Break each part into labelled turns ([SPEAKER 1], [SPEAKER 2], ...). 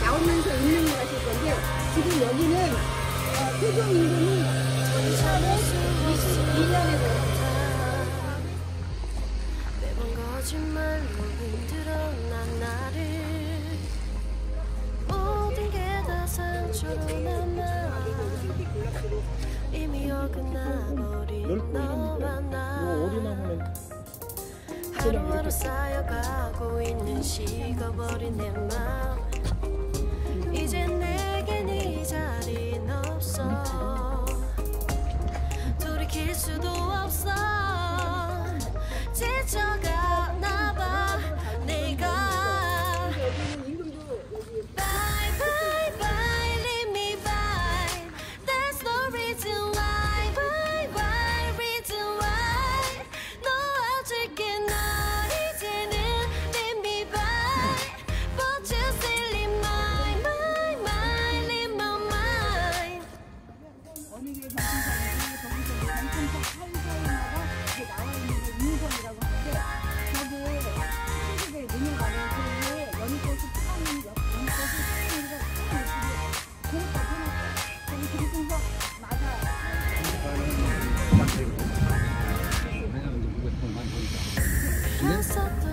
[SPEAKER 1] 나오면서 있는 것일 건데 지금 여기는 어, 최종 인구는 1422년에 들어요.
[SPEAKER 2] 거짓말로 흔들어? 난 나를 모든 게 다 상처로 남아. 이미 어긋나버린 너와 나 하루하루 쌓여가고 있는 식어버린 내맘 Yeah.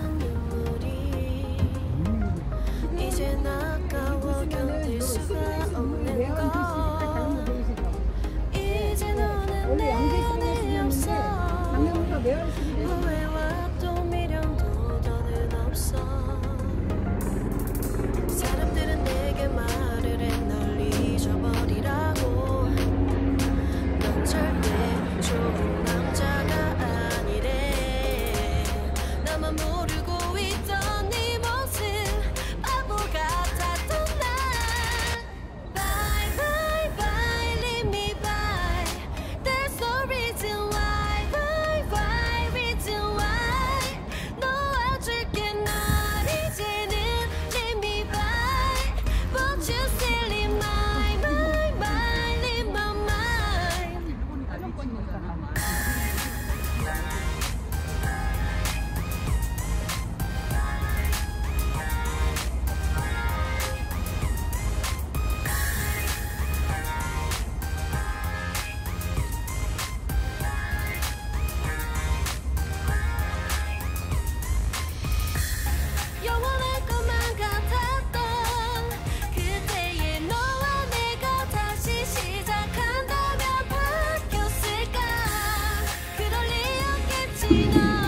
[SPEAKER 2] Sweet love.